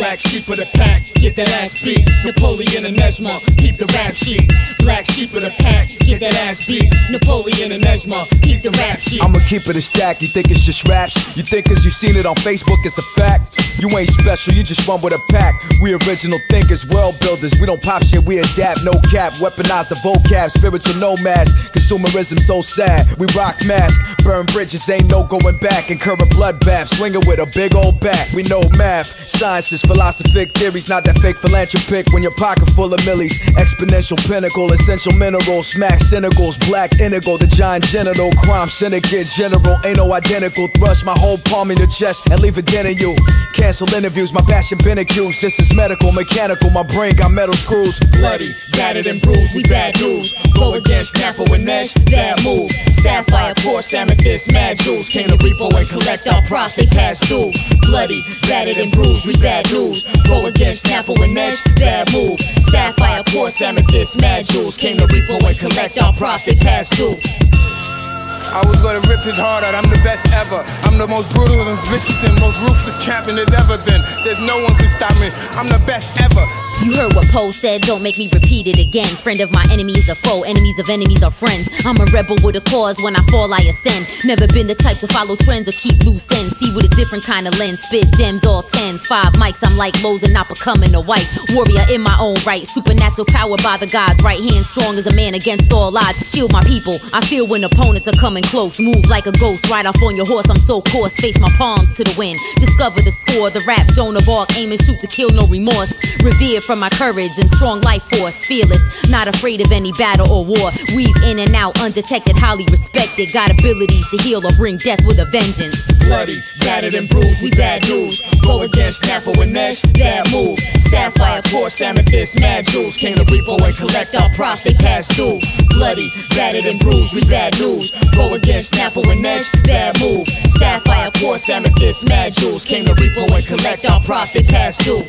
Black sheep of the pack, get that ass beat. Napoleon and Nejma, keep the rap sheet. Black sheep of the pack, get that ass beat. Napoleon and Nejma, keep the rap sheet. I'ma keep it a stack. You think it's just raps? You think cause you seen it on Facebook, it's a fact? You ain't special, you just run with a pack. We original thinkers, world builders. We don't pop shit, we adapt, no cap. Weaponize the vocab, spiritual nomads. Consumerism so sad. We rock mask, burn bridges, ain't no going back. Incur a bloodbath, swinging with a big old bat. We know math, sciences, philosophic theories, not that fake philanthropic. When your pocket full of millies, exponential pinnacle, essential minerals, smack cynicals, black indigo, the giant genital crime syndicate general. Ain't no identical. Thrust my whole palm in your chest and leave a dent in you. Cancel interviews, my passion been accused. This is medical, mechanical, my brain got metal screws. Bloody, battered and bruised, we bad news. Go against Napo and Mesh, bad move. Sapphire, quartz, amethyst, mad jewels. Came to repo and collect our profit past due. Bloody, battered and bruised, we bad news. Go against Napo and Mesh, bad move. Sapphire, quartz, amethyst, mad jewels. Came to repo and collect our profit past due. I was gonna rip his heart out. I'm the best ever. I'm the most brutal and vicious and most ruthless champion there's ever been. There's no one can stop me. I'm the best ever. You heard what Poe said, don't make me repeat it again. Friend of my enemy is a foe, enemies of enemies are friends. I'm a rebel with a cause, when I fall, I ascend. Never been the type to follow trends or keep loose ends. See with a different kind of lens, spit gems, all tens. Five mics, I'm like Lowe's and not becoming a white warrior in my own right. Supernatural power by the gods, right hand strong as a man against all odds. Shield my people, I feel when opponents are coming close. Move like a ghost, ride off on your horse, I'm so coarse. Face my palms to the wind. Discover the score, the rap, Joan of Arc, aim and shoot to kill, no remorse. Revered from my courage and strong life force. Fearless, not afraid of any battle or war. Weave in and out, undetected, highly respected. Got abilities to heal or bring death with a vengeance. Bloody, battered and bruised, we bad news. Go against Napo and Mesh, bad move. Sapphire, quartz, amethyst, mad jewels. Came to repo and collect our profit past due. Bloody, battered and bruised, we bad news. Go against Napo and Mesh, bad move. Sapphire, quartz, amethyst, mad jewels. Came to repo and collect our profit past due.